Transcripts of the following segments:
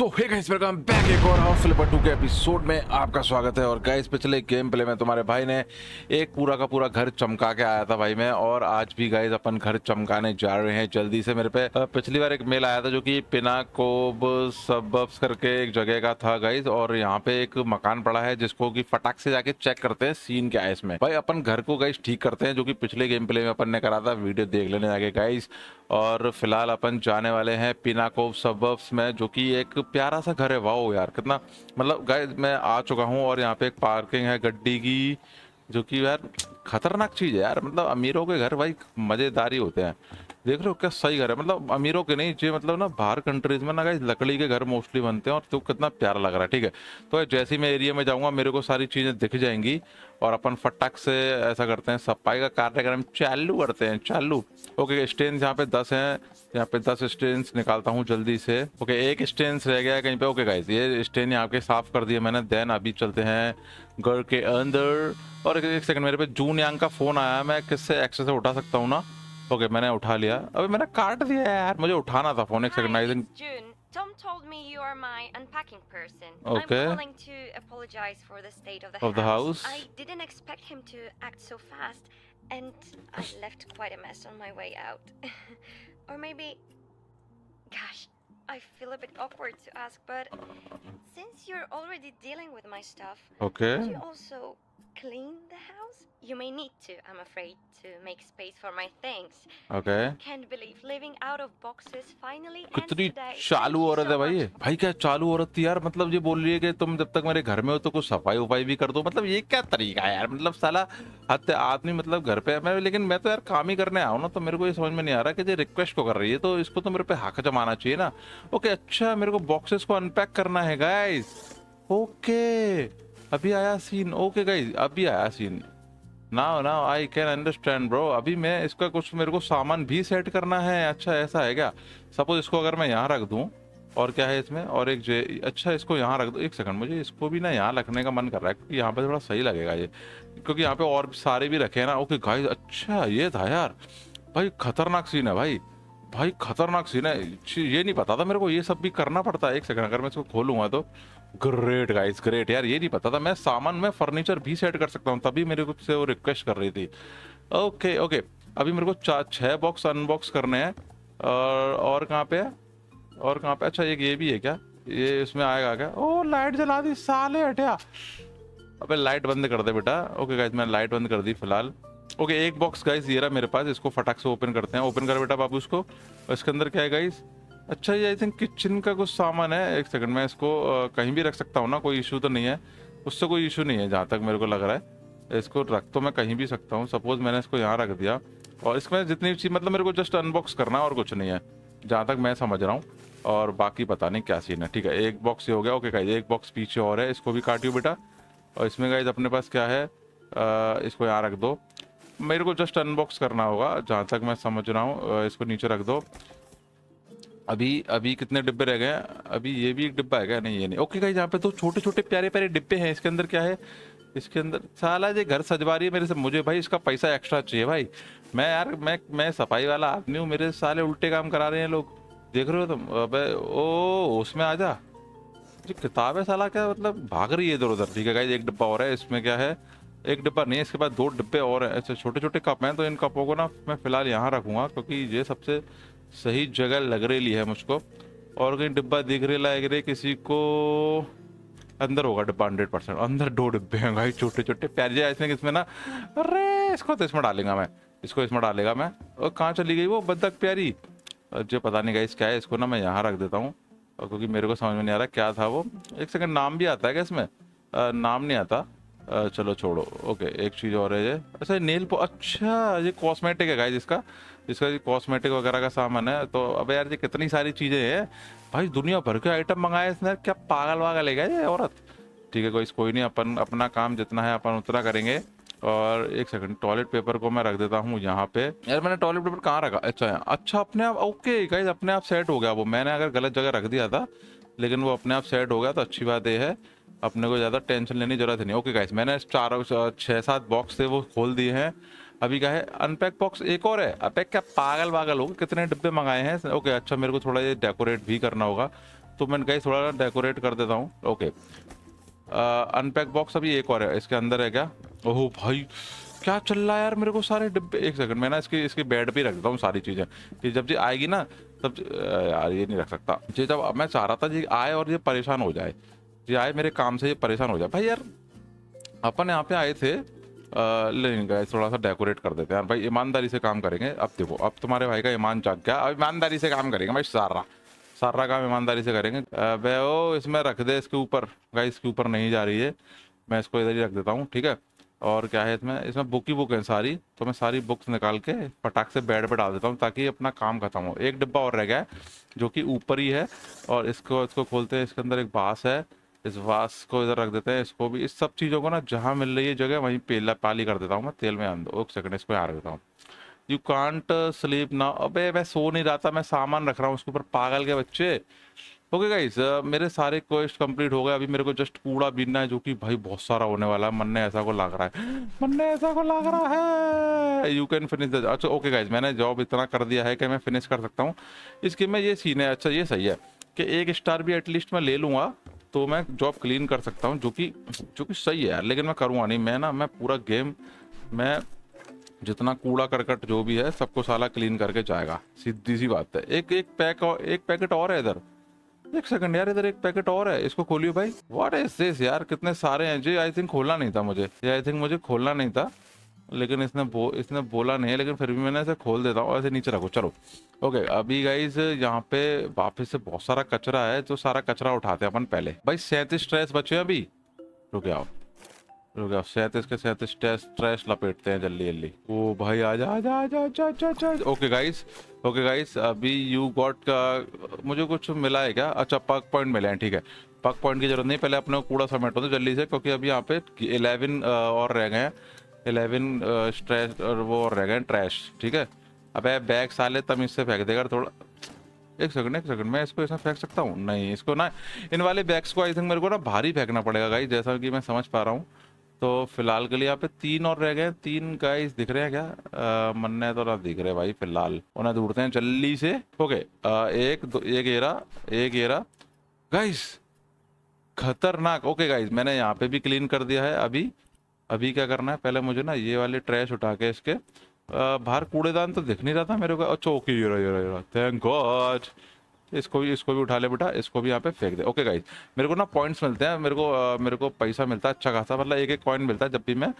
So hey guys welcome back एक और house flipper two के एपिसोड में आपका स्वागत है। और गाइस पिछले गेम प्ले में तुम्हारे भाई ने एक पूरा का पूरा घर चमका के आया था भाई मैं। और आज भी गाइस अपन घर चमकाने जा रहे हैं जल्दी से मेरे पे। पिछली बार एक मेल आया था जो कि पिनाकोब सबब्स करके एक जगह का था गाइस और यहाँ पे एक मकान पड़ा है जिसको की फटाक से जाके चेक करते हैं सीन क्या है इसमें। भाई, अपन घर को गाइस ठीक करते हैं, जो की पिछले गेम प्ले में अपन ने करा था। वीडियो देख लेने जाके गाइस और फ़िलहाल अपन जाने वाले हैं पिनाकोव सबर्ब्स में, जो कि एक प्यारा सा घर है। वाओ यार, कितना मतलब गाइस मैं आ चुका हूँ और यहाँ पे एक पार्किंग है गड्डी की, जो कि यार खतरनाक चीज़ है यार। मतलब अमीरों के घर भाई मज़ेदार ही होते हैं। देख रहे हो क्या सही घर है? मतलब अमीरों के नहीं जो मतलब ना बाहर कंट्रीज़ में ना लकड़ी के घर मोस्टली बनते हैं और तो कितना प्यारा लग रहा है ठीक है? तो जैसे ही मैं एरिया में जाऊँगा मेरे को सारी चीज़ें दिख जाएँगी और अपन फटाक से ऐसा करते हैं सफ़ाई का कार्यक्रम चालू करते हैं चालू। ओके स्टेन यहाँ पे दस हैं यहाँ पे दस स्टेन्स निकालता हूँ जल्दी से। ओके एक स्टेन्स रह गया कहीं पे। ओके गाइस ये स्टेन यहाँ के साफ़ कर दिए मैंने। देन अभी चलते हैं घर के अंदर। और एक, एक सेकंड मेरे पे जून यांग का फ़ोन आया मैं किससे एक्सेस से उठा सकता हूँ ना? ओके मैंने उठा लिया अबे मैंने काट दिया है यार मुझे उठाना था फोन एक second I Hi, think it's June. Tom told me you are my unpacking person. Okay. I'm calling to apologize for the state of the Of the house? I didn't expect him to act so fast, and I left quite a mess on my way out. or maybe, gosh, I feel a bit awkward to ask, but since you're already dealing with my stuff, okay could you also clean the house? You may need to, I'm afraid, to make space for my things. Okay Can't believe living out of boxes finally ends कितनी today. चालू औरत है भाई। ये भाई क्या चालू औरत थी यार? मतलब ये बोल रही है कि तुम जब तक मेरे घर में हो तो कुछ सफ़ाई उफाई भी कर दो। मतलब ये क्या तरीका है यार? मतलब साला हद आदमी मतलब घर पे मैं लेकिन मैं तो यार काम ही करने आया हूँ ना तो मेरे को ये समझ में नहीं आ रहा कि ये रिक्वेस्ट को कर रही है तो इसको तो मेरे पे हक जमाना चाहिए ना। ओके अच्छा मेरे को बॉक्सेस को अनपैक करना है गाइस ओके अभी आया सीन ओके गाइस अभी आया scene now now I can understand bro अभी मैं इसका कुछ मेरे को सामान भी सेट करना है अच्छा ऐसा है क्या? सपोज़ इसको अगर मैं यहाँ रख दूँ, और क्या है इसमें? और एक जे अच्छा इसको यहाँ रख दो, एक सेकंड मुझे इसको भी ना यहाँ रखने का मन कर रहा है, क्योंकि यहाँ पे थोड़ा सही लगेगा ये. क्योंकि यहाँ पे और सारे भी रखे हैं ना ओके गाइस अच्छा ये था यार. भाई खतरनाक सीन है भाई. भाई खतरनाक सीन है. ये नहीं पता था मेरे को, ये सब भी करना पड़ता है. एक सेकंड अगर मैं इसको खोलूँगा तो. ग्रेट गाइस ग्रेट यार, ये नहीं पता था, मैं सामान में फर्नीचर भी सेट कर सकता हूँ, तभी मेरे को से वो रिक्वेस्ट कर रही थी। ओके ओके अभी मेरे को चार, छह बॉक्स अनबॉक्स करने हैं। और और कहाँ पे है? और कहाँ पे? अच्छा एक ये भी है क्या? ये इसमें आएगा क्या? ओ लाइट जला दी, साले हटिया। अबे लाइट बंद कर दे बेटा। ओके गाइज़ मैंने लाइट बंद कर दी फ़िलहाल। ओके एक बॉक्स गाइस ये रहा मेरे पास, इसको फटाक से ओपन करते हैं। ओपन कर बेटा बाबू और इसके अंदर क्या है गाइस अच्छा ये आई थिंक किचन का कुछ सामान है। एक सेकंड मैं इसको कहीं भी रख सकता हूँ ना कोई इशू तो नहीं है। उससे कोई इशू नहीं है जहाँ तक मेरे को लग रहा है। इसको रख तो मैं कहीं भी सकता हूँ। सपोज़ मैंने इसको यहाँ रख दिया। और इसमें जितनी चीज़ मतलब मेरे को जस्ट अनबॉक्स करना और कुछ नहीं है। जहाँ तक मैं समझ रहा हूँ। और बाकी पता नहीं क्या सीन है। ठीक है एक बॉक्स ये हो गया। ओके गाइस एक बॉक्स पीछे और है। इसको भी काटियो बेटा। और इसमें गाइस अपने पास क्या है? अ, इसको यहाँ रख दो। मेरे को जस्ट अनबॉक्स करना होगा। जहाँ तक मैं समझ रहा हूँ इसको नीचे रख दो। अभी अभी कितने डिब्बे रह गए? अभी ये भी एक डिब्बा है नहीं, ये नहीं। ओके गाइस यहाँ पे तो छोटे छोटे प्यारे प्यारे डिब्बे हैं। इसके अंदर क्या है? इसके अंदर साला ये घर सजवा रही है मेरे से। मुझे भाई इसका पैसा एक्स्ट्रा चाहिए भाई। मैं यार, मैं मैं सफ़ाई वाला आदमी हूँ। मेरे साले उल्टे काम करा रहे हैं लोग। देख रहे हो तुम? अबे, ओ, उसमें आ जा जो किताब है साला क्या? मतलब भाग रही है इधर उधर। ठीक है गाइस एक डिब्बा और है। इसमें क्या है? एक डिब्बा नहीं है, इसके बाद दो डिब्बे और हैं। ऐसे छोटे छोटे कप हैं तो इन कपों को ना मैं फ़िलहाल यहाँ रखूँगा, क्योंकि ये सबसे सही जगह लग रही है मुझको। और कहीं डिब्बा दिख रही लग रही किसी को। अंदर होगा डिब्बा हंड्रेड परसेंट अंदर दो डिब्बे हैं भाई छोटे छोटे प्यारे ऐसे इसमें ना अरे इसको तो इसमें डालेगा मैं। इसको इसमें डालेगा मैं। और कहाँ चली गई वो? बदक प्यारी। जो पता नहीं गाइस क्या है इसको ना मैं यहाँ रख देता हूँ। और क्योंकि मेरे को समझ में नहीं आ रहा क्या था वो। एक सेकंड नाम भी आता है क्या इसमें? अ, नाम नहीं आता। अ, चलो छोड़ो। ओके एक चीज़ और है ये। अच्छा नेल पो अच्छा ये कॉस्मेटिक है गाइस इसका। इसका ये कॉस्मेटिक वगैरह का सामान है तो अब यार ये कितनी सारी चीज़ें हैं। भाई दुनिया भर के आइटम मंगाए इसने, क्या पागल वागल है ये औरत? ठीक है, कोई कोई नहीं, अपन अपना काम जितना है अपन उतना करेंगे। और एक सेकंड टॉयलेट पेपर को मैं रख देता हूँ यहाँ पे। यार मैंने टॉयलेट पेपर कहाँ रखा? अच्छा अच्छा अपने आप ओके गाइस अपने आप सेट हो गया वो। मैंने अगर गलत जगह रख दिया था, लेकिन वो अपने आप सेट हो गया तो अच्छी बात यह है। अपने को ज़्यादा टेंशन लेने की ज़रूरत नहीं। ओके गाइस मैंने चार छः सात बॉक्स थे, वो खोल दिए हैं। अभी क्या है? अनपैक बॉक्स एक और है। अबे क्या पागल वागल हो? कितने डिब्बे मंगाए हैं? ओके अच्छा मेरे को थोड़ा ये डेकोरेट भी करना होगा। तो मैं गई थोड़ा डेकोरेट कर देता हूँ। ओके अनपैक बॉक्स अभी एक और है। इसके अंदर है क्या? ओह भाई, क्या चल रहा है यार मेरे को सारे डिब्बे? एक सेकंड मैं ना इसके इसके बेड पे रख देता हूँ सारी चीज़ें। कि जब जी आएगी ना, तब यार ये नहीं रख सकता। जी जब मैं चाह रहा था जी आए और ये परेशान हो जाए। ये आए मेरे काम से ये परेशान हो जाए। भाई यार, अपन यहाँ पे आए थे। लेकिन गए थोड़ा सा डेकोरेट कर देते हैं। भाई, ईमानदारी से काम करेंगे। अब देखो, अब तुम्हारे भाई का ईमान जाग गया। अब ईमानदारी से काम करेंगे भाई, सारा। सारा काम ईमानदारी से करेंगे। वे ओ इसमें रख दे इसके ऊपर। गाई इसके ऊपर नहीं जा रही है। मैं इसको इधर ही रख देता हूँ, ठीक है? और क्या है इसमें? इसमें बुक ही बुक है सारी। तो मैं सारी बुक्स निकाल के पटाख से बेड पे डाल देता हूँ, ताकि अपना काम खत्म हो। एक डिब्बा और रह गया है, जो कि ऊपर ही है। और इसको इसको खोलते हैं, इसके अंदर एक बास है। इस वास को इधर रख देते हैं, इसको भी। इस सब चीज़ों को ना जहाँ मिल रही है जगह, वहीं पेला पाली कर देता हूँ मैं, तेल में अंदर। एक सेकंड इसको यहाँ रख देता हूँ। यू कांट स्लीप ना अबे, मैं सो नहीं रहा था, मैं सामान रख रहा हूँ, उसके ऊपर पागल के बच्चे। ओके गाइस मेरे सारे क्वेस्ट कंप्लीट हो गए। अभी मेरे को जस्ट कूड़ा बीनना है, जो कि भाई बहुत सारा होने वाला है। मन ने ऐसा को लग रहा है। मन ने ऐसा को लग रहा है। यू कैन फिनिश अच्छा ओके गाइस मैंने जॉब इतना कर दिया है कि मैं फिनिश कर सकता हूँ। इसके में ये सीन है। अच्छा ये सही है कि एक स्टार भी एटलीस्ट मैं ले लूँगा। तो मैं जॉब क्लीन कर सकता हूँ, जो कि जो कि सही है लेकिन मैं करूँगा नहीं। मैं ना, मैं पूरा गेम मैं जितना कूड़ा करकट जो भी है, सबको साला क्लीन करके जाएगा। सीधी सी बात है। एक एक पैक और, एक पैकेट और है इधर। एक सेकंड यार, इधर एक पैकेट और है। इसको खोलियो भाई। व्हाट इज़ दिस यार? कितने सारे हैं। जी आई थिंक खोलना नहीं था मुझे। आई थिंक मुझे खोलना नहीं था। लेकिन इसने बो, इसने बोला नहीं लेकिन फिर भी मैंने इसे खोल देता हूँ, ऐसे नीचे रखो, चलो। ओके अभी गाइज़ यहाँ पे वापस से बहुत सारा कचरा है तो सारा कचरा उठाते हैं अपन पहले। भाई, सैंतीस स्ट्रेस बचे अभी। रुक आओ। रुक आओ, सैंतीस के सैंतीस स्ट्रेस लपेटते हैं जल्दी जल्दी। ओ भाई, आजा आजा आजा आजा ओके गाइस ओके गाइस अभी यू गॉट का, मुझे कुछ मिला है क्या? अच्छा पक पॉइंट मिले हैं, ठीक है। पक पॉइंट की ज़रूरत नहीं, पहले अपने कूड़ा समेटो तो जल्दी से, क्योंकि अभी यहाँ पे इलेवन और रह गए हैं। इलेवन स्ट्रेस और वो रह गए ट्रैश ठीक है? अब बैग साले तम इससे फेंक देगा थोड़ा एक सेकंड एक सेकंड मैं इसको ऐसा फेंक सकता हूँ? नहीं इसको ना इन वाले बैग्स को आई थिंक मेरे को ना भारी फेंकना पड़ेगा गाई जैसा कि मैं समझ पा रहा हूँ। तो फ़िलहाल के लिए यहाँ पे तीन और रह गए तीन गाइस दिख रहे हैं क्या? मन्ने तो ना दिख रहे भाई फ़िलहाल। उन्हें ढूंढते हैं जल्दी से। ओके आ, एक दो एक एरा एक एरा गाइस खतरनाक ओके गाइस मैंने यहाँ पे भी क्लीन कर दिया है अभी। अभी क्या करना है? पहले मुझे ना ये वाले ट्रैश उठा के इसके बाहर कूड़ेदान तो दिख नहीं रहा था मेरे को। अच्छा ओके ये रहा ये रहा। थैंक गॉड इसको भी इसको भी उठा ले बेटा इसको भी यहाँ पे फेंक दे। ओके गाइज़ मेरे को ना पॉइंट्स मिलते हैं। मेरे को आ, मेरे को पैसा मिलता है अच्छा खासा। मतलब एक एक कॉइन मिलता है जब भी मैं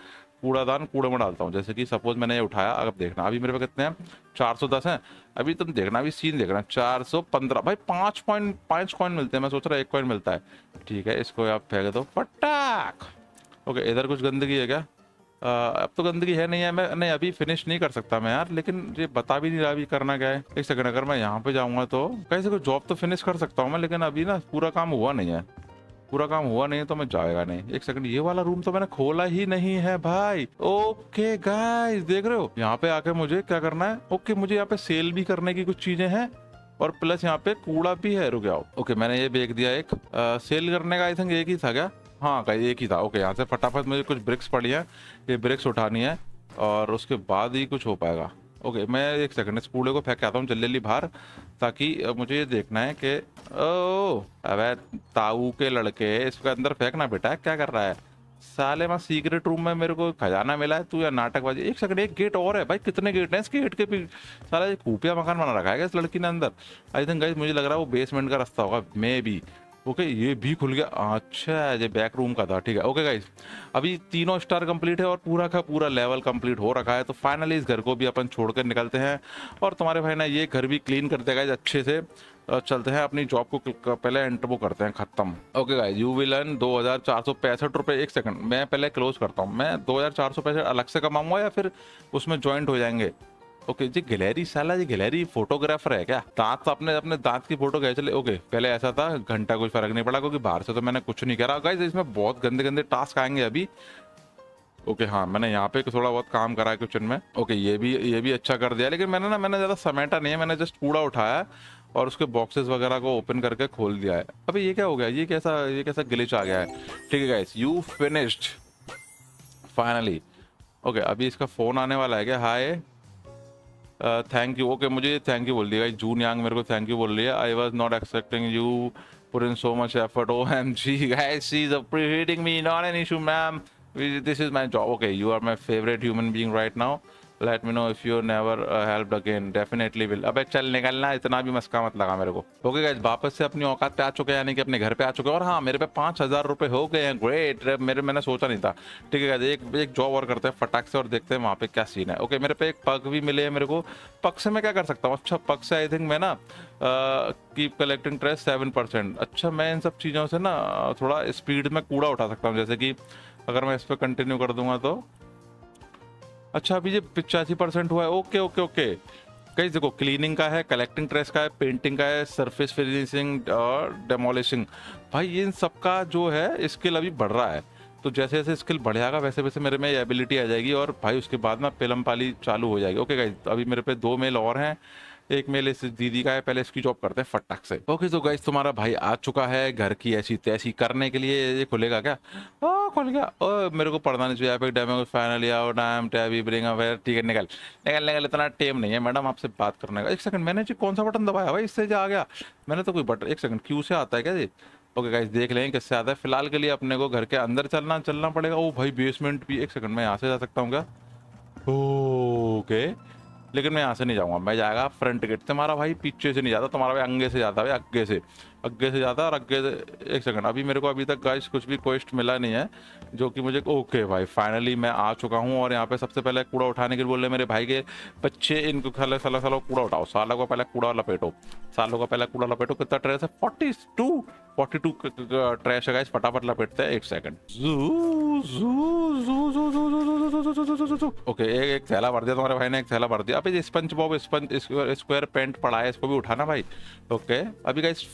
कूड़ादान कूड़े में डालता हूँ। जैसे कि सपोज़ मैंने ये उठाया अब देखना। अभी मेरे पे कितने हैं? चार सौ दस हैं। अभी तुम देखना अभी सीन देखना चार सौ पंद्रह। भाई पाँच पॉइंट पाँच कॉइन मिलते हैं। मैं सोच रहा एक कॉइन मिलता है। ठीक है इसको आप फेंक दो। पटाख ओके इधर कुछ गंदगी है क्या? आ, अब तो गंदगी है नहीं है मैं नहीं अभी फिनिश नहीं कर सकता मैं यार लेकिन ये बता भी नहीं रहा अभी करना क्या है। एक सेकंड अगर मैं यहाँ पे जाऊँगा तो कैसे कोई जॉब तो फिनिश कर सकता हूँ मैं लेकिन अभी ना पूरा काम हुआ नहीं है। पूरा काम हुआ नहीं है तो मैं जाएगा नहीं। एक सेकंड ये वाला रूम तो मैंने खोला ही नहीं है भाई। ओके गाइस देख रहे हो? यहाँ पे आके मुझे क्या करना है? ओके मुझे यहाँ पे सेल भी करने की कुछ चीज़ें हैं और प्लस यहाँ पे कूड़ा भी है रुक जाओ। ओके मैंने ये बेच दिया एक। आ, सेल करने का आई थिंक एक ही था क्या? हाँ कहीं एक ही था। ओके यहाँ से फटाफट मुझे कुछ ब्रिक्स पड़ी है। ये ब्रिक्स उठानी है और उसके बाद ही कुछ हो पाएगा। ओके मैं एक सेकंड इस कूड़े को फेंक के आता हूँ, जल्दी जल्दी बाहर, ताकि मुझे ये देखना है कि, ओ, अबे, ताऊ के लड़के, इसके अंदर फेंकना बेटा, क्या कर रहा है? साले मैं सीक्रेट रूम में मेरे को खजाना मिला है, तू या नाटकबाजी, एक सेकंड एक गेट और है भाई, कितने गेट हैं? इस गेट के भी साला खूपिया मकान बना रखा है इस लड़की ने अंदर? आई थिंक गाइस मुझे लग रहा है वो बेसमेंट का रास्ता होगा मे भी ओके, ये भी खुल गया। अच्छा ये बैक रूम का था, ठीक है। ओके गाइज़ अभी तीनों स्टार कंप्लीट है और पूरा का पूरा लेवल कंप्लीट हो रखा है तो फाइनली इस घर को भी अपन छोड़कर निकलते हैं और तुम्हारे भाई ना ये घर भी क्लीन कर गाइज़ अच्छे से। चलते हैं, अपनी जॉब को पहले एंटर वो करते हैं, खत्म। Okay guys you will earn दो हज़ार चार सौ पैंसठ रुपये एक सेकंड मैं पहले क्लोज करता हूँ। मैं दो हज़ार चार सौ पैंसठ अलग से कमाऊँगा या फिर उसमें ज्वाइंट हो जाएँगे? ओके, जी, गैलरी साला, जी, गैलरी फोटोग्राफर है क्या? दांत तो अपने अपने दांत की फ़ोटो खींच ले। ओके, पहले ऐसा था, घंटा कुछ फ़र्क नहीं पड़ा क्योंकि बाहर से तो मैंने कुछ नहीं करा। गाइस, इसमें बहुत गंदे गंदे टास्क आएँगे अभी। ओके हाँ मैंने यहाँ पे थोड़ा बहुत काम करा है किचन में। ओके, ये भी ये भी अच्छा कर दिया, लेकिन मैंने ना, मैंने ज़्यादा समेटा नहीं है, मैंने जस्ट कूड़ा उठाया और उसके बॉक्सेस वगैरह को ओपन करके खोल दिया है। अभी ये क्या हो गया? ये कैसा ये कैसा ग्लिच आ गया है? ठीक है guys you finished finally okay, अभी इसका फ़ोन आने वाला है क्या? हाय थैंक यू ओके मुझे थैंक यू बोल दिया। भाई जून यांग मेरे को थैंक यू बोल दिया। I was not expecting you put in so much effort O M G guys is appreciating me not an issue ma'am this is my job okay you are my favourite human being right now let me know if you never help again definitely will अबे चल, निकलना इतना भी मस्का मत लगा मेरे को। Okay guys वापस से अपनी औकात पे आ चुके हैं, यानी कि अपने घर पे आ चुके हैं। और हाँ मेरे पे पाँच हज़ार रुपये हो गए हैं। ग्रेट मेरे मैंने सोचा नहीं था। ठीक है एक एक जॉब और करते हैं, फटाक से और देखते हैं वहाँ पे क्या सीन है। ओके मेरे पे एक पग भी मिले हैं मेरे को। पग से मैं क्या कर सकता हूँ? अच्छा पग से आई थिंक मैं ना keep collecting trash seven percent अच्छा मैं इन सब चीज़ों से ना, थोड़ा स्पीड में कूड़ा उठा सकता हूँ। जैसे कि अगर मैं इस पर कंटिन्यू कर दूँगा तो। अच्छा अभी ये पिचासी परसेंट हुआ है। Okay okay okay. कई देखो क्लीनिंग का है कलेक्टिंग ट्रेस का है पेंटिंग का है सरफेस फिनिशिंग और डेमोलिशिंग भाई इन सब का जो है स्किल अभी बढ़ रहा है। तो जैसे जैसे स्किल बढ़ेगा वैसे वैसे मेरे में एबिलिटी आ जाएगी और भाई, उसके बाद ना पेलम पाली चालू हो जाएगी। ओके गाइज़ अभी मेरे पे दो मेल और हैं। एक मेल इस दीदी का है, पहले इसकी जॉब करते हैं फटाक से। ओके तो गाइस तुम्हारा भाई आ चुका है घर की ऐसी तैसी करने के लिए। ये खुलेगा क्या? ओ खुल गया। ओ, मेरे को पढ़ना नहीं चाहिए। डेमो टैबी ब्रिंग ठीक है, निकल। निकल निकल, इतना टेम नहीं है। मैडम, आपसे बात करने का। एक सेकंड मैंने जी कौन सा बटन दबाया? भाई, इससे आ गया। मैंने तो कोई बटन एक सेकंड क्यू से आता है क्या जी? ओके गाइस देख लें किससे आता है। फ़िलहाल के लिए अपने को घर के अंदर चलना चलना पड़ेगा। ओ, भाई बेसमेंट भी। एक सेकंड में यहाँ से जा सकता हूँ क्या? ओके लेकिन मैं यहाँ से नहीं जाऊँगा। मैं जाएगा फ्रंट गेट से। हमारा भाई पीछे से नहीं जाता, तुम्हारा भाई अंगे से जाता है अग्गे से। अग्गे से जाता और अग्गे से एक सेकंड अभी मेरे को अभी तक गाइस कुछ भी क्वेस्ट मिला नहीं है जो कि मुझे ओके भाई फाइनली मैं आ चुका हूँ और यहाँ पे सबसे पहले कूड़ा उठाने के लिए बोल रहे मेरे भाई के बच्चे इनको खाले साला सालों कूड़ा उठाओ सालों का पहले कूड़ा लपेटो सालों का पहले कूड़ा लपेटो कितना ट्रेस है forty two forty two trash है गाइस फटाफट लपेटते हैं एक सेकंड ओके एक एक थैला भर दिया तुम्हारे भाई ने एक थैला भर दिया अभी SpongeBob sponge square paint पड़ा है इसको भी उठाना भाई ओके अभी गाइस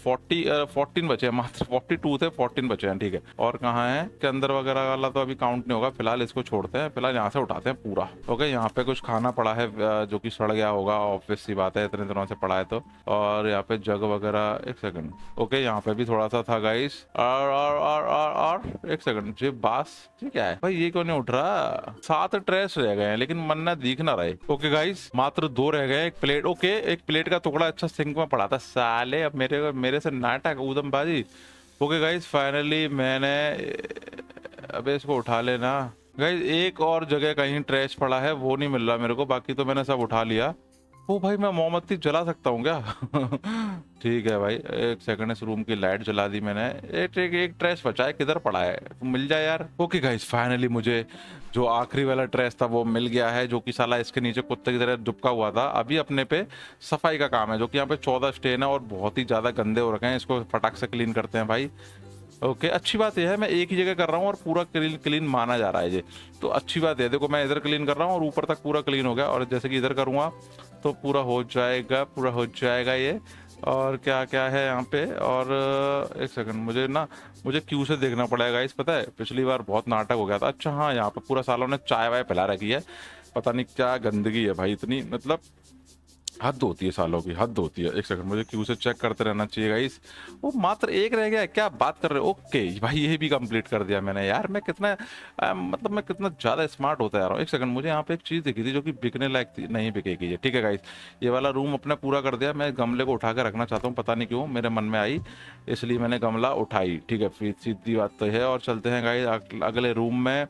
फोर्टी फोर्टीन बचे हैं मात्र फोर्टी टू थे फोर्टीन बचे हैं ठीक है। और कहाँ है? के अंदर वगैरह वाला तो अभी काउंट नहीं होगा फ़िलहाल इसको छोड़ते हैं फ़िलहाल यहाँ से उठाते हैं पूरा। ओके यहाँ पे कुछ खाना पड़ा है जो कि सड़ गया होगा ऑफ़िस सी बात है इतने दिनों से पड़ा है तो। और यहाँ पे जग वगैरह एक सेकंड ओके यहाँ पे भी थोड़ा सा था गाइस और और और और, और एक सेकंड जी बास ठीक है? भाई ये क्यों नहीं उठ रहा? सात ट्रेस रह गए हैं लेकिन मन ना दिख ना रहे ओके गाइस मात्र दो रह गए एक प्लेट ओके एक प्लेट का टुकड़ा अच्छा सिंक में पड़ा था। साले अब मेरे मेरे से नाटक बाजी ओके गाइज़ फाइनली मैंने, अबे इसको उठा लेना। गाइज़ एक और जगह कहीं ट्रैश पड़ा है, वो नहीं मिल रहा मेरे को, बाकी तो मैंने सब उठा लिया। ओ भाई मैं मोमबत्ती जला सकता हूँ क्या? ठीक है भाई एक सेकंड इस रूम की लाइट जला दी मैंने। एक एक, एक ट्रेस बचा है किधर पड़ा है? मिल जाए यार। ओके गाइस फाइनली मुझे जो आखिरी वाला ट्रेस था वो मिल गया है जो कि साला इसके नीचे कुत्ते की तरह दुबका हुआ था। अभी अपने पे सफ़ाई का काम है जो कि यहाँ पे चौदह स्टेन है और बहुत ही ज़्यादा गंदे हो रखे हैं। इसको फटाक से क्लीन करते हैं भाई। ओके अच्छी बात यह है, मैं एक ही जगह कर रहा हूँ और पूरा क्लीन क्लीन माना जा रहा है ये। तो अच्छी बात है, देखो मैं इधर क्लीन कर रहा हूँ और ऊपर तक पूरा क्लीन हो गया और जैसे कि इधर करूँगा तो पूरा हो जाएगा, पूरा हो जाएगा ये। और क्या क्या है यहाँ पे? और, एक सेकंड मुझे ना, मुझे क्यू से देखना पड़ेगा इस, पता है, पिछली बार बहुत नाटक हो गया था। अच्छा हाँ यहाँ पे पूरा सालों ने चाय वाय पिला रखी है। पता नहीं क्या गंदगी है भाई, इतनी मतलब हद होती है सालों की हद होती है। एक सेकंड मुझे क्यू से चेक करते रहना चाहिए गाइस वो मात्र एक रह गया क्या बात कर रहे हो? ओके भाई ये भी कंप्लीट कर दिया मैंने। यार मैं कितना आ, मतलब मैं कितना ज़्यादा स्मार्ट होता जा रहा हूँ। एक सेकंड मुझे यहाँ पे एक चीज़ दिखी थी जो कि बिकने लायक थी नहीं बिकेगी ये ठीक है गाइस ये वाला रूम अपने पूरा कर दिया। मैं गमले को उठा कर रखना चाहता हूँ पता नहीं क्यों मेरे मन में आई। इसलिए मैंने गमला उठाई। ठीक है फिर सीधी बात तो है। और चलते हैं गाइस अगले रूम में।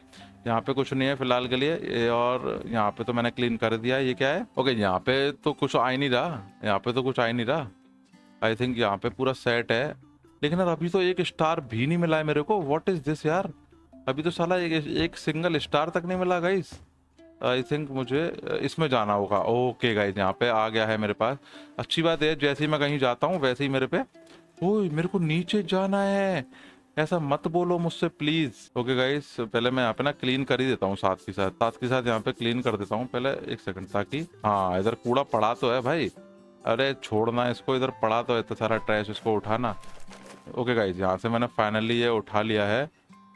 यहाँ पे कुछ नहीं है फ़िलहाल के लिए। और यहाँ पे तो मैंने क्लीन कर दिया। ये क्या है? ओके यहाँ पे तो कुछ आ ही नहीं रहा। यहाँ पे तो कुछ आ ही नहीं रहा। आई थिंक यहाँ पे पूरा सेट है। लेकिन यार अभी तो एक स्टार भी नहीं मिला है मेरे को। व्हाट इज़ दिस यार? अभी तो साला एक, एक सिंगल स्टार तक नहीं मिला गाइस आई थिंक मुझे इसमें जाना होगा। ओके गाइस यहाँ पे आ गया है मेरे पास। अच्छी बात है जैसे ही मैं कहीं जाता हूँ वैसे ही मेरे पे। ओ मेरे को नीचे जाना है। ऐसा मत बोलो मुझसे प्लीज़ ओके गाइस पहले मैं यहाँ पे ना क्लीन कर ही देता हूँ साथ के साथ। साथ के साथ यहाँ पे क्लीन कर देता हूँ पहले एक सेकंड ताकि हाँ इधर कूड़ा पड़ा तो है भाई। अरे, छोड़ना इसको, इधर पड़ा तो है तो सारा ट्रैश इसको उठाना। ओके गाइज़ यहाँ से मैंने फाइनली ये उठा लिया है।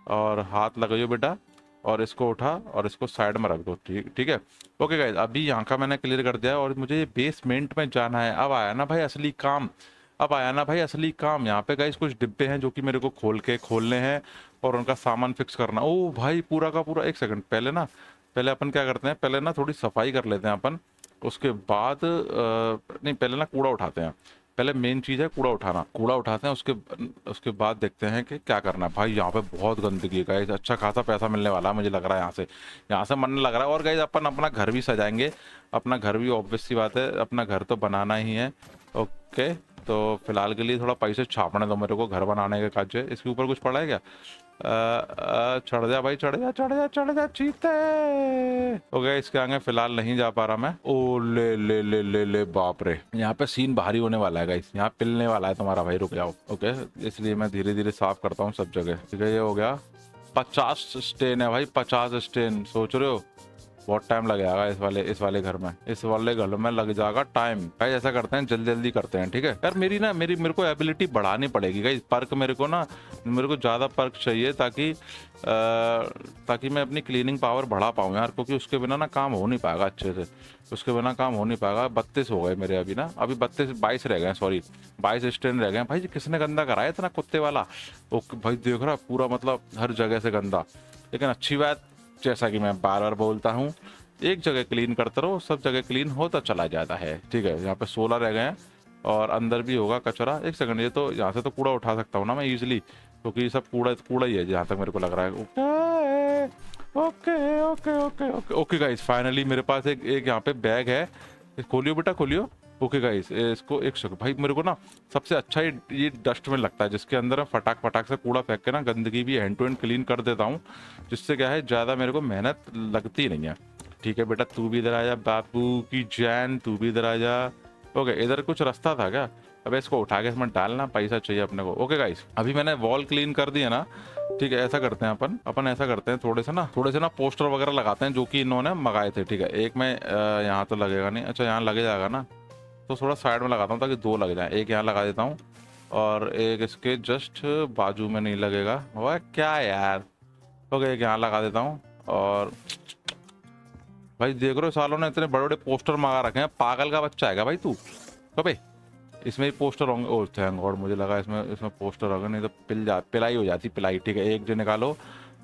और हाथ लगाइयो बेटा, और इसको उठा, और इसको साइड में रख दो, ठीक ठीक है? ओके गाइज़ अभी यहाँ का मैंने क्लियर कर दिया और मुझे ये बेसमेंट में जाना है। अब आया ना भाई असली काम। अब आया ना भाई, असली काम यहाँ पे गाइस कुछ डिब्बे हैं जो कि मेरे को खोल के खोलने हैं और उनका सामान फिक्स करना। ओ भाई, पूरा का पूरा, एक सेकंड पहले ना, पहले अपन क्या करते हैं, पहले ना थोड़ी सफ़ाई कर लेते हैं अपन, उसके बाद नहीं, पहले ना कूड़ा उठाते हैं। पहले मेन चीज़ है कूड़ा उठाना। कूड़ा उठाते हैं, उसके उसके बाद देखते हैं कि क्या करना है। भाई, यहाँ पे बहुत गंदगी गाइस अच्छा खासा पैसा मिलने वाला है मुझे लग रहा है यहाँ से। यहाँ से मन लग रहा है, और गाइस अपन अपना घर भी सजाएँगे। अपना घर भी ऑब्वियस सी बात है, अपना घर तो बनाना ही है। ओके तो फ़िलहाल के लिए थोड़ा पैसे छापने दो मेरे को घर बनाने के काज इसके ऊपर कुछ पड़ा है क्या चढ़ जा भाई, चढ़ जा चढ़ जा चढ़ जा चीते हो गया, इसके आगे फ़िलहाल नहीं जा पा रहा मैं। ओ ले ले ले ले ले, बाप रे। यहाँ पे सीन भारी होने वाला है यहाँ पिलने वाला है तुम्हारा भाई, रुक जाओ ओके इसलिए मैं धीरे धीरे साफ़ करता हूँ सब जगह। ठीक है, ये हो गया। पचास स्टेन है भाई, पचास स्टेन सोच रहे हो? बहुत टाइम लगेगा इस वाले इस वाले घर में। इस वाले घर में लग जाएगा टाइम भाई ऐसा करते हैं जल्दी जल्दी करते हैं, ठीक है? यार, मेरी ना, मेरी, मेरे को एबिलिटी बढ़ानी पड़ेगी। गाइस पर्क मेरे को ना, मेरे को ज़्यादा पर्क चाहिए ताकि ताकि मैं अपनी क्लीनिंग पावर बढ़ा पाऊँ यार, क्योंकि उसके बिना ना काम हो नहीं पाएगा अच्छे से। उसके बिना काम हो नहीं पाएगा। बत्तीस हो गए मेरे अभी ना। अभी बत्तीस, बाईस रह गए सॉरी बाईस स्टैंड रह गए। भाई किसने गंदा कराया इतना कुत्ते वाला? ओके, भाई देख रहा पूरा मतलब हर जगह से गंदा। लेकिन अच्छी बात जैसा कि मैं बार बार बोलता हूँ, एक जगह क्लीन करते रहो, सब जगह क्लीन होता चला जाता है, ठीक है? यहाँ पे सोलह रह गए हैं और अंदर भी होगा कचरा। एक सेकंड ये तो यहाँ से तो कूड़ा उठा सकता हूँ ना मैं इजिली क्योंकि तो सब कूड़ा कूड़ा ही है जहाँ तक मेरे को लग रहा है। Okay okay okay okay okay guys finally मेरे पास एक एक यहाँ पे बैग है। खोलियो बेटा, खोलियो। ओके गाइस इसको एक सेकंड भाई मेरे को ना सबसे अच्छा ये ये डस्ट में लगता है, जिसके अंदर फटाक फटाक से कूड़ा फेंक के ना गंदगी भी हैंड टू हैंड क्लीन कर देता हूँ, जिससे क्या है, ज़्यादा मेरे को मेहनत लगती नहीं है। ठीक है बेटा, तू भी इधर आ जा बापू की जैन, तू भी इधर आ जा। ओके, इधर कुछ रास्ता था क्या? अब इसको उठा के इसमें डालना, पैसा चाहिए अपने को। ओके गाइस, अभी मैंने वॉल क्लीन कर दिया ना, ठीक है, ऐसा करते हैं अपन अपन ऐसा करते हैं, थोड़े से ना, थोड़े से ना पोस्टर वगैरह लगाते हैं, जो कि इन्होंने मंगाए थे, ठीक है। एक में यहाँ तो लगेगा नहीं अच्छा यहाँ लगे जाएगा ना। तो थोड़ा साइड में लगाता हूँ ताकि दो लग जाए। एक यहाँ लगा देता हूँ और एक इसके जस्ट बाजू में नहीं लगेगा। वह, क्या यार? ओके, एक यहाँ लगा देता हूँ और भाई देख रहे हो, सालों ने इतने बड़े बड़े पोस्टर मंगा रखे हैं। पागल का बच्चा है भाई तू? तो भाई इसमें ही पोस्टर होंगे। ओ थैंक गॉड मुझे लगा इसमें इसमें पोस्टर होंगे, नहीं तो पिल जा, पिलाई हो जाती, पिलाई, ठीक है। एक जो निकालो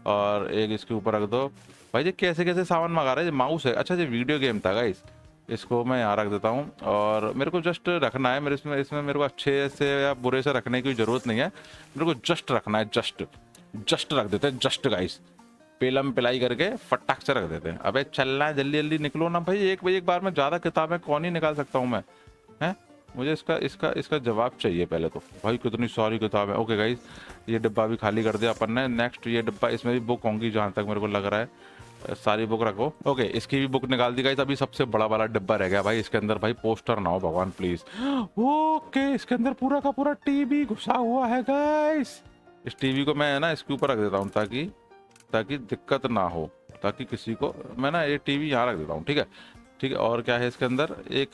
और एक इसके ऊपर रख दो। भाई ये कैसे कैसे सामान मंगा रहे हैं? माउस है। अच्छा ये वीडियो गेम था गाइस इसको मैं यहाँ रख देता हूँ और मेरे को जस्ट रखना है। मेरे इसमें इसमें मेरे को अच्छे से या बुरे से रखने की ज़रूरत नहीं है। मेरे को जस्ट रखना है जस्ट जस्ट रख देते हैं जस्ट गाइस पेलम पिलाई करके फटाक से रख देते हैं। अबे चलना है जल्दी जल्दी निकलो ना भाई। एक एक बार में ज़्यादा किताबें कौन ही निकाल सकता हूँ मैं? हैं? मुझे इसका इसका इसका जवाब चाहिए पहले तो। भाई, कितनी सारी किताब है। ओके गाइज़ ये डिब्बा भी खाली कर दिया अपन ने। नेक्स्ट ये डिब्बा, इसमें भी बुक होंगी जहाँ तक मेरे को लग रहा है। सारी बुक रखो। ओके इसकी भी बुक निकाल दी गाइस अभी सबसे बड़ा वाला डिब्बा रह गया भाई इसके अंदर। भाई पोस्टर ना हो भगवान प्लीज़ ओके इसके अंदर पूरा का पूरा टीवी घुसा हुआ है गाइस इस टीवी को मैं ना, इसके ऊपर रख देता हूँ ताकि ताकि दिक्कत ना हो, ताकि किसी को, मैं ना ये टीवी यहाँ रख देता हूँ, ठीक है? ठीक है, और क्या है इसके अंदर? एक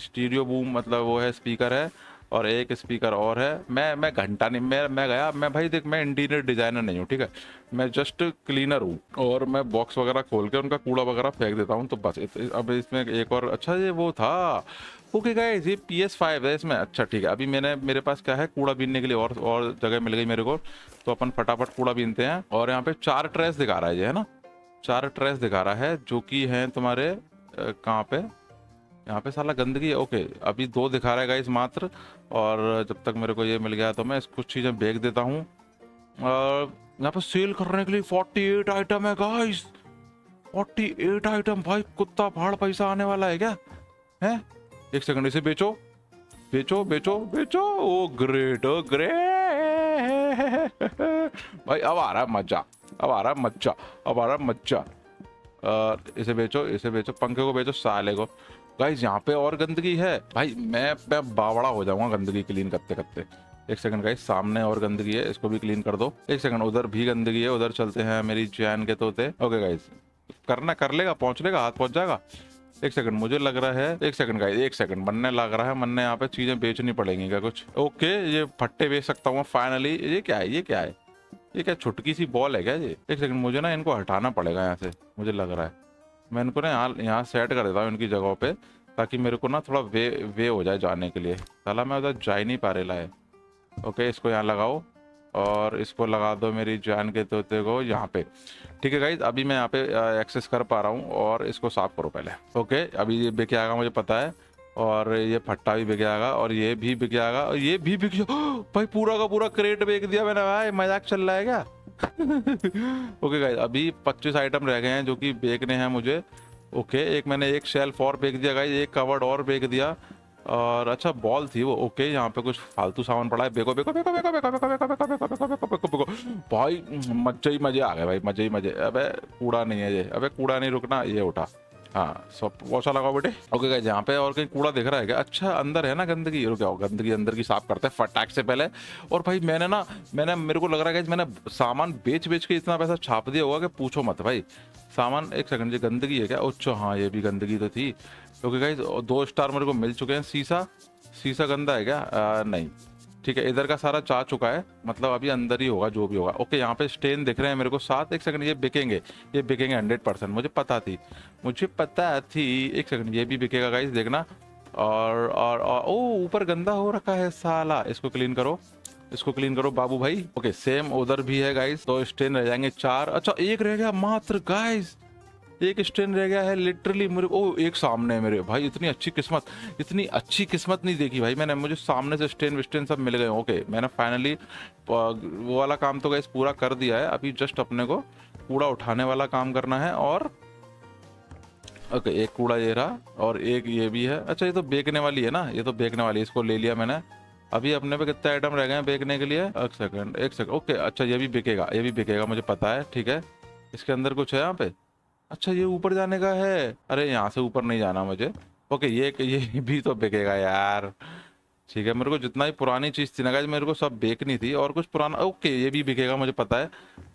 स्टीरियो बूम मतलब वो है स्पीकर है। और एक स्पीकर और है। मैं मैं घंटा नहीं, मैं मैं गया, मैं भाई देख, मैं इंटीरियर डिज़ाइनर नहीं हूँ, ठीक है? मैं जस्ट क्लीनर हूँ और मैं बॉक्स वगैरह खोल के उनका कूड़ा वगैरह फेंक देता हूँ तो बस अब इसमें एक और अच्छा ये वो था। ओके गाइस ये पी एस फाइव है इसमें। अच्छा ठीक है, अभी मैंने, मेरे पास क्या है, कूड़ा बीनने के लिए और और जगह मिल गई मेरे को तो अपन फटाफट कूड़ा बीनते हैं और यहाँ पे चार ट्रेस दिखा रहा है ये, है ना? चार ट्रेस दिखा रहा है, जो कि हैं तुम्हारे कहाँ पे? यहाँ पे साला गंदगी है ओके, अभी दो दिखा रहा है गाइस मात्र, और जब तक मेरे को ये मिल गया तो मैं कुछ चीज़ें बेच देता हूँ। और यहाँ पे सेल करने के लिए फोर्टी एट आइटम है गाइस फोर्टी एट आइटम भाई, कुत्ता फाड़ पैसा आने वाला है क्या? है? एक सेकंड इसे बेचो बेचो बेचो बेचो। ओ ग्रेट ओ ग्रेट भाई, अब आ रहा मज़ा अब आ रहा मज़ा अब आ रहा मज़ा इसे बेचो इसे बेचो, पंखे को बेचो, साले को। गाइज़ यहाँ पे और गंदगी है। भाई, मैं मैं बावड़ा हो जाऊँगा गंदगी क्लीन करते करते। एक सेकंड गाइज़ सामने और गंदगी है, इसको भी क्लीन कर दो। एक सेकंड उधर भी गंदगी है, उधर चलते हैं, मेरी चैन के तोते। ओके गाइज़ करना, कर लेगा, पहुँच लेगा, हाथ पहुँच जाएगा। एक सेकंड मुझे लग रहा है, एक सेकंड गाइज़ एक सेकंड बनने लग रहा है मन यहाँ पे चीज़ें बेचनी पड़ेंगी क्या कुछ? ओके ये फट्टे बेच सकता हूँ फाइनली ये क्या है, ये क्या है? ये क्या छुटकी सी बॉल है क्या ये? एक सेकंड मुझे ना इनको हटाना पड़ेगा यहाँ से, मुझे लग रहा है। मैं इनको ना यहाँ यहाँ सेट कर देता हूँ इनकी जगहों पे, ताकि मेरे को ना थोड़ा वे वे हो जाए जाने के लिए। साला मैं उधर जा ही नहीं पा रहा है ओके, इसको यहाँ लगाओ और इसको लगा दो मेरी जान के तोते को यहाँ पे। ठीक है गाइज़ अभी मैं यहाँ पे एक्सेस कर पा रहा हूँ और इसको साफ़ करो पहले। ओके, अभी ये बिक आएगा मुझे पता है और ये फट्टा भी बिक जाएगा और ये भी बिक जाएगा और ये भी बिक भाई पूरा का पूरा क्रेट बेच दिया मैंने, भाई, मज़ाक चल रहा है क्या? ओके गाइज़ अभी 25 आइटम रह गए हैं जो कि बेचने हैं मुझे ओके okay, एक मैंने एक शेल्फ और बेच दिया गाइज़ एक कवर्ड और बेच दिया और अच्छा बॉल थी वो ओके यहाँ पे कुछ फालतू सामान पड़ा है बेको बेको बेको बेको बेको बेको बेको बेको बेको बेको बेको बेको बेको भाई मज़े ही मज़े आ गए भाई मज़े ही मज़े अबे कूड़ा नहीं है ये अबे कूड़ा नहीं रुकना ये उठा हाँ सब पोछा लगाओ बेटे ओके गाइस यहाँ पे और कहीं कूड़ा दिख रहा है क्या? अच्छा अंदर है ना गंदगी? रुक गंदगी अंदर की साफ़ करते हैं फटाक से पहले। और भाई मैंने ना मैंने मेरे को लग रहा है कि मैंने सामान बेच बेच के इतना पैसा छाप दिया होगा कि पूछो मत भाई। सामान एक सेकंड जी गंदगी है क्या? अच्छा हाँ ये भी गंदगी तो थी। क्योंकि गाइज़ दो स्टार मेरे को मिल चुके हैं। शीशा सीसा गंदा है क्या? आ, नहीं। ठीक है इधर का सारा चाह चुका है मतलब अभी अंदर ही होगा जो भी होगा। ओके यहाँ पे स्टेन दिख रहे हैं मेरे को सात एक सेकंड ये बिकेंगे ये बिकेंगे हंड्रेड परसेंट मुझे पता थी मुझे पता थी एक सेकंड ये भी बिकेगा गाइस देखना और और, और ओ ऊपर गंदा हो रखा है साला इसको क्लीन करो इसको क्लीन करो बाबू भाई। ओके सेम उधर भी है गाइस तो स्टेन रह जाएँगे चार अच्छा एक रह गया मात्र गाइस एक स्टेन रह गया है लिटरली मेरे ओ, एक सामने है मेरे। भाई, इतनी अच्छी किस्मत, इतनी अच्छी किस्मत नहीं देखी भाई मैंने। मुझे सामने से स्टेन विस्टेन सब मिल गए। ओके मैंने फाइनली वो वाला काम तो गैस पूरा कर दिया है। अभी जस्ट अपने को कूड़ा उठाने वाला काम करना है और ओके एक कूड़ा ये रहा और एक ये भी है। अच्छा ये तो बेचने वाली है ना? ये तो बेचने वाली है, इसको ले लिया मैंने। अभी अपने पे कितने आइटम रह गए हैं बेचने के लिए? एक सेकंड एक सेकंड ओके अच्छा ये भी बिकेगा, ये भी बिकेगा, मुझे पता है, ठीक है। इसके अंदर कुछ है यहाँ पे? अच्छा ये ऊपर जाने का है? अरे यहाँ से ऊपर नहीं जाना मुझे। ओके ये ये भी तो बिकेगा यार। ठीक है मेरे को जितना ही पुरानी चीज़ थी ना मेरे को सब बेकनी थी और कुछ पुराना ओके ये भी बिकेगा मुझे पता है।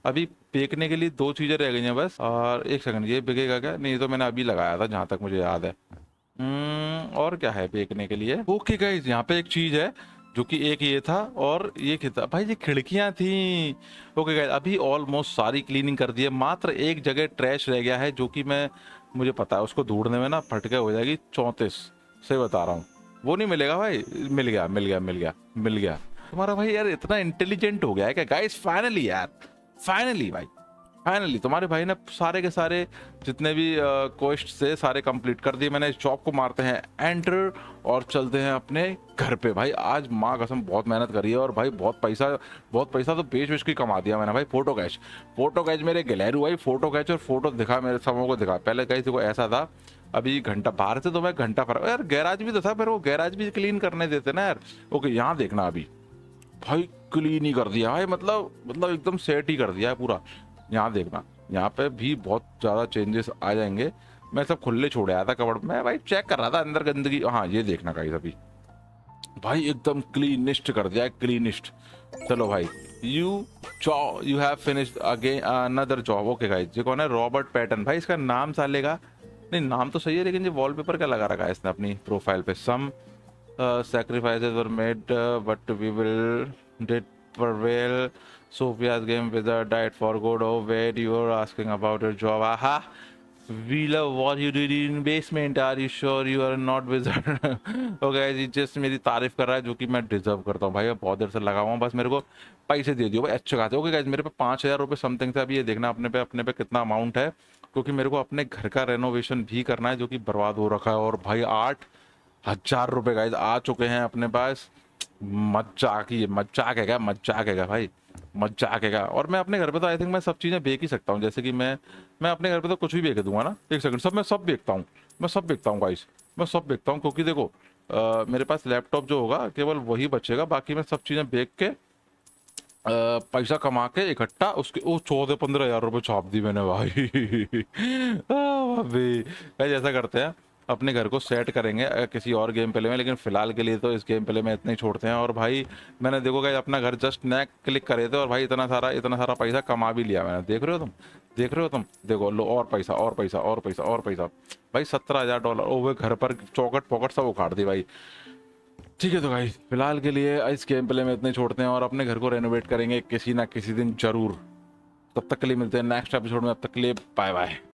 अभी बेकने के लिए दो चीज़ें रह गई हैं बस और एक सेकंड ये बिकेगा क्या? नहीं तो मैंने अभी लगाया था जहाँ तक मुझे याद है। हम्म, और क्या है बेकने के लिए? ओके गाइज़ यहाँ पे एक चीज़ है जो कि एक ये था और ये था। भाई, ये खिड़कियाँ थी। ओके गाइस अभी ऑलमोस्ट सारी क्लीनिंग कर दी है। मात्र एक जगह ट्रैश रह गया है, जो कि मैं, मुझे पता है, उसको ढूँढने में ना फटके हो जाएगी। चौंतीस से बता रहा हूँ। वो नहीं मिलेगा भाई। मिल गया मिल गया मिल गया मिल गया। तुम्हारा भाई यार इतना इंटेलिजेंट हो गया है क्या? गाइस फाइनली यार फाइनली भाई। फाइनली तुम्हारे भाई ने सारे के सारे जितने भी क्वेश्ट से सारे कंप्लीट कर दिए। मैंने इस जॉब को मारते हैं। एंटर और चलते हैं अपने घर पे। भाई, आज माँ कसम बहुत मेहनत करी है और भाई बहुत पैसा बहुत पैसा तो बेच बेच के कमा दिया मैंने। भाई फ़ोटो कैच फ़ोटो कैच मेरे गैलरू भाई फ़ोटो कैच और फ़ोटो दिखा मेरे सबों को दिखा। पहले कहीं देखो ऐसा था, अभी घंटा, बाहर से तो मैं घंटा फ़र्क यार गैराज भी तो था फिर वो गैराज भी क्लीन करने देते ना यार। ओके यहाँ देखना अभी। भाई क्लीन ही कर दिया। भाई मतलब मतलब एकदम सेट ही कर दिया है पूरा। यहाँ देखना। यहाँ पे भी बहुत ज़्यादा चेंजेस आ जाएँगे। मैं सब खुले छोड़ आया था कबड़ मैं भाई चेक कर रहा था अंदर गंदगी। हाँ ये देखना गाइस अभी। भाई एकदम क्लीनिस्ट कर दिया क्लीनिस्ट चलो भाई you चॉ you have finish again another job okay guys ये कौन है? रॉबर्ट पैटर्न भाई इसका नाम सालेगा। नहीं नाम तो सही है लेकिन ये वॉलपेपर क्या लगा रखा है इसने अपनी प्रोफ़ाइल पे। Some were made uh, but we will did prevail Sophia's game wizard died for good. Oh, wait, you were asking about your job. Aha! We love what you did in basement. Are you sure you are not wizard? okay, जी just मेरी तारीफ़ कर रहा है जो कि मैं deserve करता हूँ भाई बहुत देर से लगा हुआ बस मेरे को पैसे दे दियो भाई अच्छे खाते ओके गाइज़ मेरे पे पाँच हज़ार रुपये समथिंग था अभी ये देखना अपने पे अपने पे कितना अमाउंट है क्योंकि मेरे को अपने घर का रेनोवेशन भी करना है जो कि बर्बाद हो रखा है और भाई आठ हज़ार रुपये गाइज़ आ चुके हैं अपने पास मज़ाक ही मज़ाक है मज़ाक है भाई? मज़ा आकेगा और मैं अपने घर पे तो आई थिंक मैं सब चीज़ें बेच ही सकता हूँ। जैसे कि मैं मैं अपने घर पे तो कुछ भी बेच दूँगा ना। एक सेकंड सब मैं सब बेचता हूँ। मैं सब बेचता हूँ गाइस मैं सब बेचता हूँ क्योंकि देखो आ, मेरे पास लैपटॉप जो होगा केवल वही बचेगा। बाकी मैं सब चीज़ें बेच के आ, पैसा कमा के इकट्ठा उसके वो चौदह पंद्रह हज़ार रुपये छाप दी मैंने भाई। भाई ऐसा करते हैं। अपने घर को सेट करेंगे किसी और गेम प्ले में, लेकिन फ़िलहाल के लिए तो इस गेम प्ले में इतने ही छोड़ते हैं। और भाई, मैंने देखो गए अपना घर जस्ट नैक क्लिक करे थे और भाई इतना सारा इतना सारा पैसा कमा भी लिया मैंने। देख रहे हो तुम? देख रहे हो तुम? देखो, लो, और पैसा और पैसा और पैसा और पैसा। भाई, सत्रह हज़ार डॉलर ओ, वो घर पर चौकट पॉकट सब उखाड़ दी भाई। ठीक है तो भाई फ़िलहाल के लिए इस गेम प्ले में इतने छोड़ते हैं और अपने घर को रेनोवेट करेंगे किसी ना किसी दिन ज़रूर। तब तक के लिए मिलते हैं नेक्स्ट एपिसोड में, अब तक के लिए बाय बाय